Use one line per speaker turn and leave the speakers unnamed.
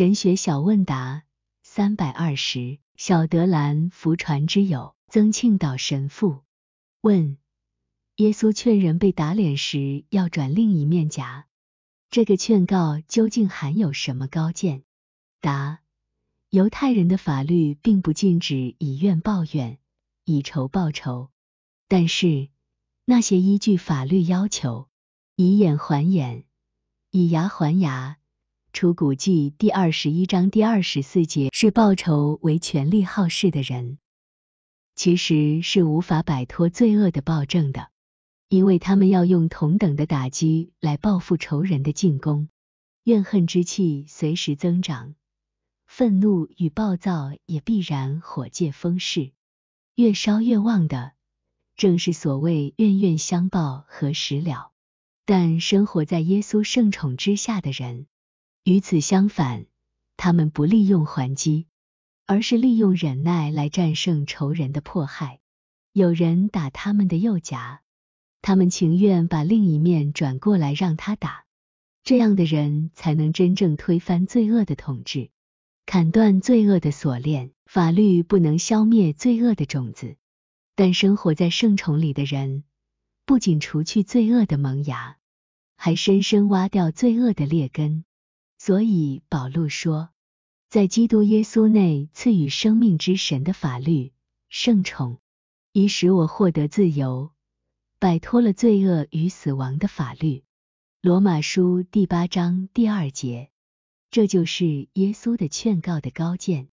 神学小问答三百二十，小德兰福传之友曾庆岛神父问：耶稣劝人被打脸时要转另一面颊，这个劝告究竟含有什么高见？答：犹太人的法律并不禁止以怨报怨，以仇报仇，但是那些依据法律要求以眼还眼，以牙还牙。出古记第二十一章第二十四节是报仇为权力好事的人，其实是无法摆脱罪恶的暴政的，因为他们要用同等的打击来报复仇人的进攻，怨恨之气随时增长，愤怒与暴躁也必然火借风势，越烧越旺的，正是所谓冤冤相报何时了。但生活在耶稣圣宠之下的人。与此相反，他们不利用还击，而是利用忍耐来战胜仇人的迫害。有人打他们的右颊，他们情愿把另一面转过来让他打。这样的人才能真正推翻罪恶的统治，砍断罪恶的锁链。法律不能消灭罪恶的种子，但生活在圣宠里的人，不仅除去罪恶的萌芽，还深深挖掉罪恶的劣根。所以保禄说，在基督耶稣内赐予生命之神的法律圣宠，以使我获得自由，摆脱了罪恶与死亡的法律。罗马书第八章第二节，这就是耶稣的劝告的高见。